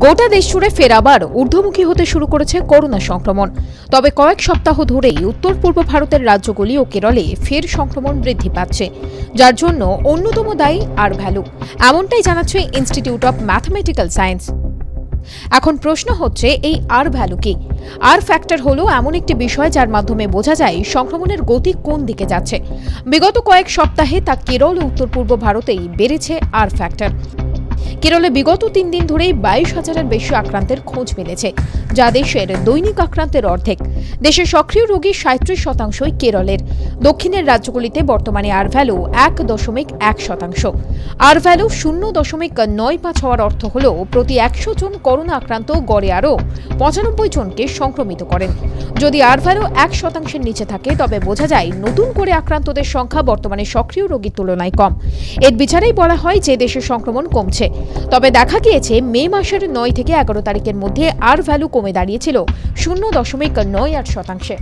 গোটা দেশ জুড়ে ফের আবার ঊর্ধ্বমুখী হতে শুরু করেছে করোনা সংক্রমণ। তবে কয়েক সপ্তাহ ধরেই উত্তর পূর্ব ভারতের রাজ্যগুলি ও কেরলে ফের সংক্রমণ বৃদ্ধি পাচ্ছে, যার জন্য অন্যতম দায়ী আর ভ্যালু, এমনটাই জানাচ্ছে ইনস্টিটিউট অফ ম্যাথমেটিক্যাল সায়েন্স এখন প্রশ্ন হচ্ছে, এই আর ভ্যালু কি? আর ফ্যাক্টর হলো এমন একটি বিষয় যার মাধ্যমে বোঝা যায় সংক্রমণের গতি কোন দিকে যাচ্ছে। বিগত কয়েক সপ্তাহে তা কেরল ও উত্তর পূর্ব ভারতেই বেড়েছে আর ফ্যাক্টর কেরলে বিগত তিন দিন ধরেই বাইশ হাজারের বেশি আক্রান্তের খোঁজ মিলেছে, যা দেশের দৈনিক আক্রান্তের অর্ধেক। দেশের সক্রিয় রোগী সাঁত্রিশ শতাংশই কেরলের। দক্ষিণের রাজ্যগুলিতে বর্তমানে আর ভ্যালু এক দশমিক এক শতাংশ। আর ভ্যালু শূন্য দশমিক নয় পাঁচ হওয়ার অর্থ হল প্রতি একশো জন করোনা আক্রান্ত গড়ে আরও পঁচানব্বই জনকে সংক্রমিত করেন। যদি আর ভ্যালু এক শতাংশের নিচে থাকে, তবে বোঝা যায় নতুন করে আক্রান্তদের সংখ্যা বর্তমানে সক্রিয় রোগীর তুলনায় কম। এর বিচারেই বলা হয় যে দেশে সংক্রমণ কমছে। তবে দেখা গিয়েছে, মে মাসের নয় থেকে এগারো তারিখের মধ্যে আর ভ্যালু কমে দাঁড়িয়েছিল শূন্য দশমিক নয় আট শতাংশে।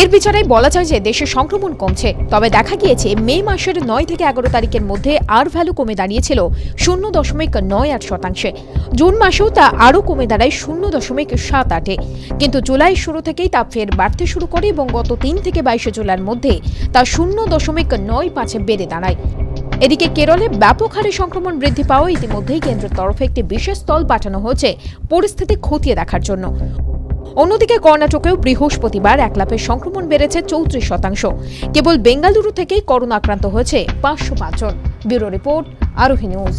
এর বিচারে বলা যায় যে দেশে সংক্রমণ কমছে, তবে দেখা গিয়েছে মে মাসের নয় থেকে এগারো তারিখের মধ্যে আর ভ্যালু কমে দাঁড়িয়েছিল শূন্য দশমিক নয় আট শতাংশে। জুন মাসেও তা আরও কমে দাঁড়ায় শূন্য দশমিক সাত আটে। কিন্তু জুলাই শুরু থেকেই তা ফের বাড়তে শুরু করে এবং গত তিন থেকে বাইশে জুলাইয়ের মধ্যে তা শূন্য দশমিক নয় পাঁচে বেড়ে দাঁড়ায়। এদিকে কেরলে ব্যাপক হারে সংক্রমণ বৃদ্ধি পাওয়া ইতিমধ্যেই কেন্দ্রের তরফে একটি বিশেষ দল পাঠানো হয়েছে পরিস্থিতি খতিয়ে দেখার জন্য। অন্যদিকে কর্ণাটকেও বৃহস্পতিবার একলাপে সংক্রমণ বেড়েছে চৌত্রিশ শতাংশ। কেবল বেঙ্গালুরু থেকেই করোনা আক্রান্ত হয়েছে পাঁচশো পাঁচজন ব্যুরো রিপোর্ট, আরোহী নিউজ।